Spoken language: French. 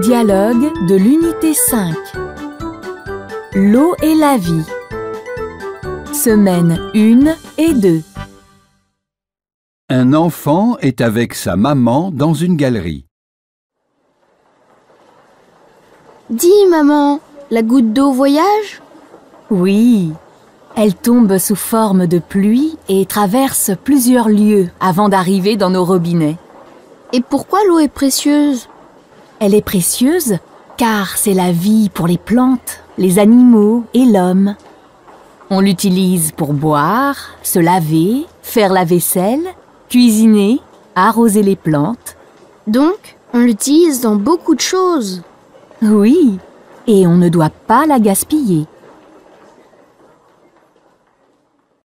Dialogue de l'unité 5 L'eau et la vie. Semaine 1 et 2 Un enfant est avec sa maman dans une galerie. Dis, maman, la goutte d'eau voyage? Oui, elle tombe sous forme de pluie et traverse plusieurs lieux avant d'arriver dans nos robinets. Et pourquoi l'eau est précieuse? Elle est précieuse car c'est la vie pour les plantes, les animaux et l'homme. On l'utilise pour boire, se laver, faire la vaisselle, cuisiner, arroser les plantes. Donc, on l'utilise dans beaucoup de choses. Oui, et on ne doit pas la gaspiller.